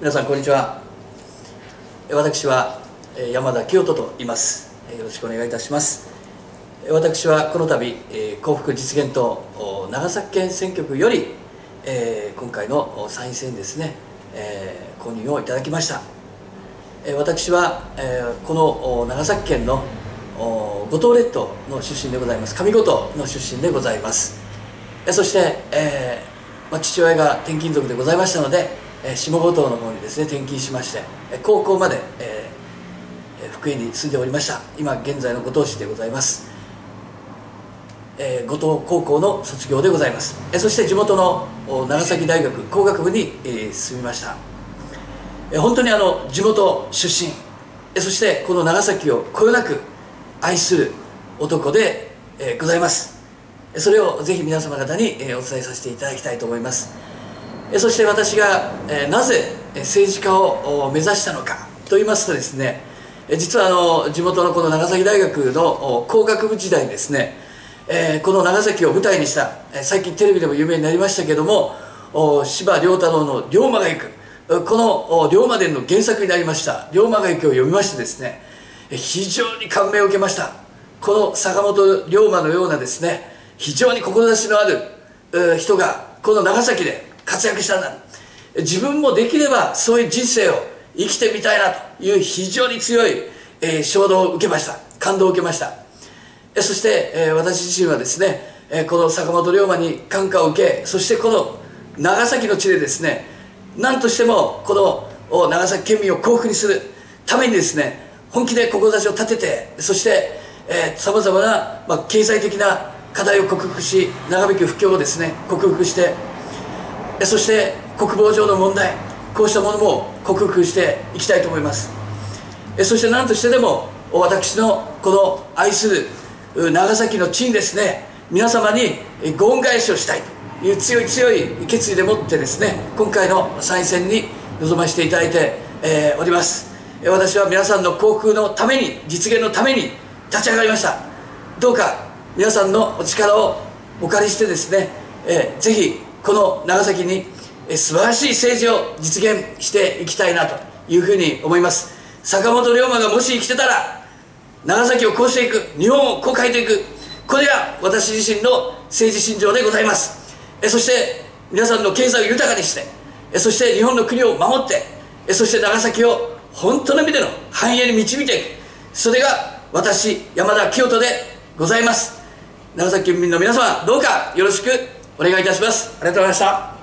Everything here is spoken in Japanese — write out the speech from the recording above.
皆さんこんにちは。私は山田清人と言います。よろしくお願いいたします。私はこの度幸福実現党長崎県選挙区より今回の参院選ですね公認をいただきました。私はこの長崎県の五島列島の出身でございます。上五島の出身でございます。そして、えーまあ、父親が転勤族でございましたのでえ下五島の方にですね転勤しましてえ高校まで、えー、福井に住んでおりました。今現在の五島市でございます、えー、五島高校の卒業でございます、えそして地元の長崎大学工学部に、えー、進みました、え本当にあの地元出身、えそしてこの長崎をこよなく愛する男で、えございます。それをぜひ皆様方に、えお伝えさせていただきたいと思います。そして私がなぜ政治家を目指したのかと言いますとですね実はあの地元のこの長崎大学の工学部時代にですねこの長崎を舞台にした最近テレビでも有名になりましたけども司馬遼太郎の「龍馬が行く」この「龍馬伝」の原作になりました「龍馬が行く」を読みましてですね非常に感銘を受けました。この坂本龍馬のようなですね非常に志のある人がこの長崎で活躍したんだ。自分もできればそういう人生を生きてみたいなという非常に強い、えー、衝動を受けました。感動を受けました、そして、えー、私自身はですね、えー、この坂本龍馬に感化を受けそしてこの長崎の地でですね何としてもこの長崎県民を幸福にするためにですね本気で志を立ててそしてさまざまな、ま、経済的な課題を克服し長引く不況をですね克服してそして国防上の問題こうしたものも克服していきたいと思います。そして何としてでも私のこの愛する長崎の地にですね皆様にご恩返しをしたいという強い強い決意でもってですね今回の参院選に臨ませていただいて、え、おります。私は皆さんの幸福のために実現のために立ち上がりました。どうか皆さんのお力をお借りしてですね、えー、ぜひこの長崎に素晴らしい政治を実現していきたいなというふうに思います。坂本龍馬がもし生きてたら長崎をこうしていく日本をこう変えていく。これが私自身の政治信条でございます。そして皆さんの経済を豊かにしてそして日本の国を守ってそして長崎を本当の意味での繁栄に導いていく。それが私山田清人でございます。長崎県民の皆様どうかよろしくお願いいたします。ありがとうございました。